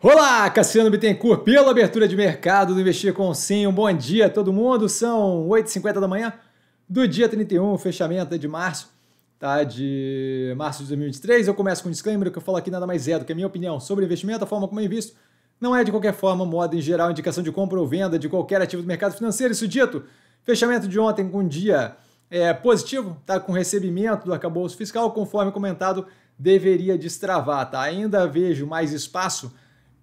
Olá, Cassiano Bittencourt, pela abertura de mercado do Investir com Sim. Um bom dia a todo mundo. São 8h50 da manhã do dia 31, fechamento de março, tá? De março de 2023. Eu começo com um disclaimer que eu falo aqui nada mais é do que a minha opinião sobre investimento, a forma como eu invisto. Não é de qualquer forma, modo em geral, indicação de compra ou venda de qualquer ativo do mercado financeiro. Isso dito, fechamento de ontem com um dia é, positivo, tá? Com recebimento do arcabouço fiscal, conforme comentado, deveria destravar, tá? Ainda vejo mais espaço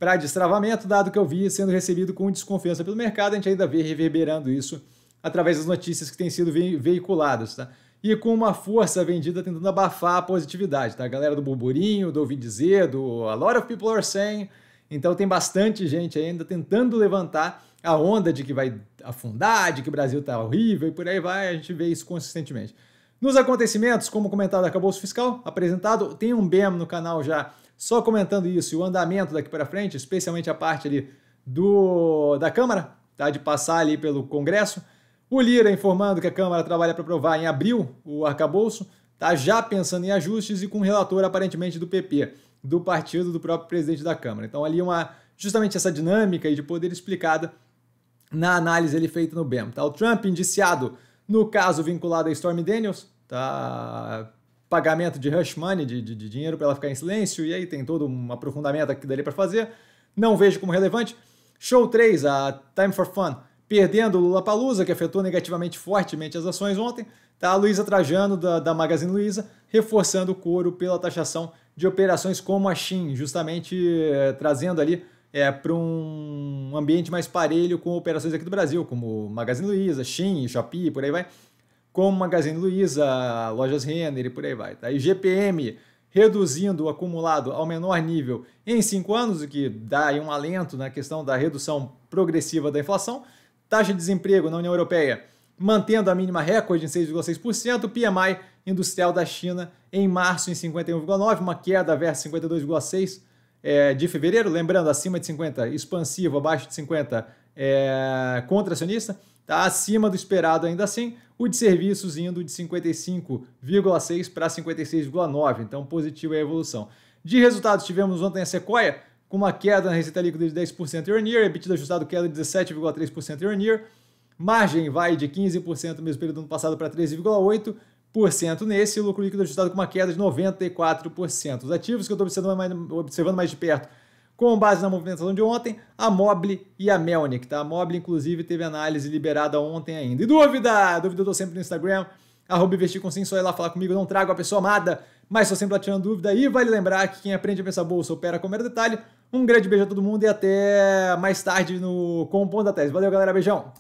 para destravamento, dado que eu vi sendo recebido com desconfiança pelo mercado, a gente ainda vê reverberando isso através das notícias que têm sido veiculadas, tá? E com uma força vendida tentando abafar a positividade, tá? A galera do burburinho, do ouvir dizer, do a lot of people are saying. Então tem bastante gente ainda tentando levantar a onda de que vai afundar, de que o Brasil tá horrível e por aí vai, a gente vê isso consistentemente. Nos acontecimentos, como comentado, acabou o fiscal apresentado, tem um BEM no canal já só comentando isso e o andamento daqui para frente, especialmente a parte ali do, da Câmara, tá? de passar ali pelo Congresso. O Lira informando que a Câmara trabalha para aprovar em abril o arcabouço, tá já pensando em ajustes e com um relator aparentemente do PP, do partido do próprio presidente da Câmara. Então ali uma justamente essa dinâmica de poder explicada na análise ele feita no BEM. Tá? O Trump indiciado no caso vinculado a Stormy Daniels, tá pagamento de hush money, de, de, de dinheiro para ela ficar em silêncio, e aí tem todo um aprofundamento aqui dali para fazer. Não vejo como relevante. Show 3, a Time for Fun, perdendo o Lula Palusa, que afetou negativamente fortemente as ações ontem. Tá a Luísa Trajano, da, da Magazine Luiza, reforçando o coro pela taxação de operações como a Shin, justamente eh, trazendo ali é, para um ambiente mais parelho com operações aqui do Brasil, como Magazine Luiza, Shin, Shopee, por aí vai como Magazine Luiza, Lojas Renner e por aí vai. Tá? E GPM reduzindo o acumulado ao menor nível em cinco anos, o que dá um alento na questão da redução progressiva da inflação. Taxa de desemprego na União Europeia mantendo a mínima recorde em 6,6%, PMI industrial da China em março em 51,9%, uma queda versus 52,6% é, de fevereiro, lembrando, acima de 50 expansivo, abaixo de 50 é, contracionista, tá acima do esperado ainda assim, o de serviços indo de 55,6 para 56,9, então positivo é a evolução. De resultados, tivemos ontem a Sequoia com uma queda na receita líquida de 10% year-on-year, EBITDA ajustado queda de 17,3% year-on-year, margem vai de 15% no mesmo período do ano passado para 13,8% nesse, lucro líquido ajustado com uma queda de 94%. Os ativos que eu estou observando mais, observando mais de perto com base na movimentação de ontem, a Mobile e a Melnick, tá? A Mobile, inclusive, teve análise liberada ontem ainda. E dúvida? Dúvida eu tô sempre no Instagram, arroba investir com sim, só ir lá falar comigo, não trago a pessoa amada, mas estou sempre tirando dúvida. E vale lembrar que quem aprende a pensar bolsa opera com mero detalhe. Um grande beijo a todo mundo e até mais tarde no Compondo da Tese. Valeu, galera, beijão!